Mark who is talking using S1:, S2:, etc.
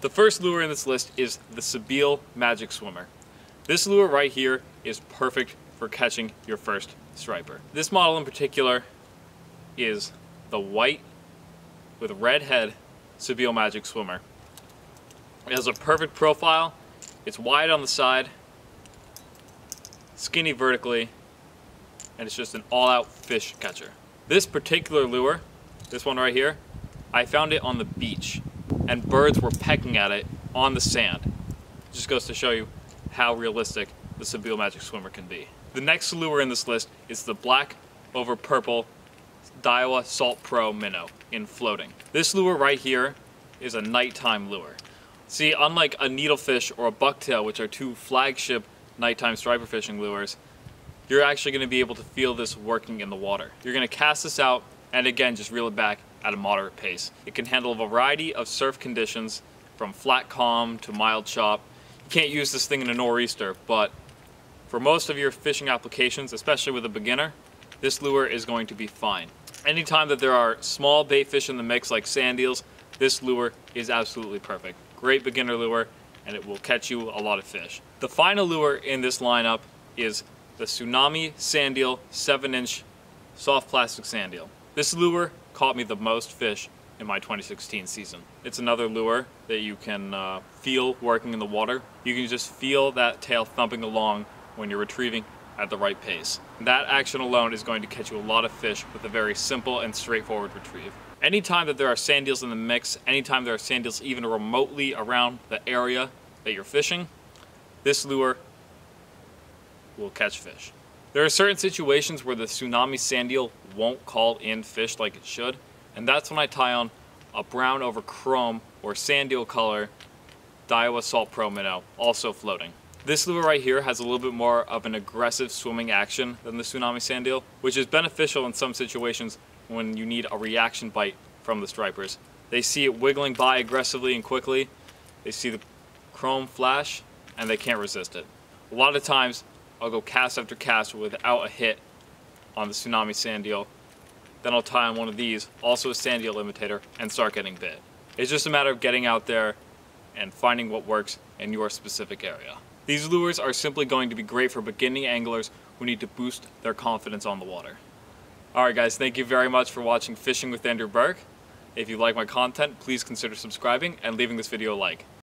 S1: The first lure in this list is the Sebile Magic Swimmer. This lure right here is perfect for catching your first striper. This model in particular is the white with red head Sebile Magic Swimmer. It has a perfect profile, it's wide on the side, skinny vertically, and it's just an all-out fish catcher. This particular lure, this one right here, I found it on the beach and birds were pecking at it on the sand. It just goes to show you how realistic the Sebile Magic Swimmer can be. The next lure in this list is the black over purple Daiwa Salt Pro Minnow in floating. This lure right here is a nighttime lure. See, unlike a needlefish or a bucktail, which are two flagship nighttime striper fishing lures, you're actually going to be able to feel this working in the water. You're going to cast this out and again just reel it back at a moderate pace. It can handle a variety of surf conditions from flat calm to mild chop. You can't use this thing in a nor'easter, but for most of your fishing applications, especially with a beginner, this lure is going to be fine. Anytime that there are small bait fish in the mix like sand eels, this lure is absolutely perfect. Great beginner lure, and it will catch you a lot of fish. The final lure in this lineup is the Tsunami Sand Eel 7-inch soft plastic sand eel. This lure caught me the most fish in my 2016 season. It's another lure that you can uh, feel working in the water. You can just feel that tail thumping along when you're retrieving at the right pace. That action alone is going to catch you a lot of fish with a very simple and straightforward retrieve. Anytime that there are sand in the mix, anytime there are sand even remotely around the area that you're fishing, this lure will catch fish. There are certain situations where the tsunami sand eel won't call in fish like it should, and that's when I tie on a brown over chrome or sand eel color Daiwa Salt Pro Minnow, also floating. This lure right here has a little bit more of an aggressive swimming action than the Tsunami Sand Eel, which is beneficial in some situations when you need a reaction bite from the stripers. They see it wiggling by aggressively and quickly, they see the chrome flash, and they can't resist it. A lot of times, I'll go cast after cast without a hit on the Tsunami Sand Eel. Then I'll tie on one of these, also a Sand Eel imitator, and start getting bit. It's just a matter of getting out there and finding what works in your specific area. These lures are simply going to be great for beginning anglers who need to boost their confidence on the water. Alright guys, thank you very much for watching Fishing with Andrew Burke. If you like my content, please consider subscribing and leaving this video a like.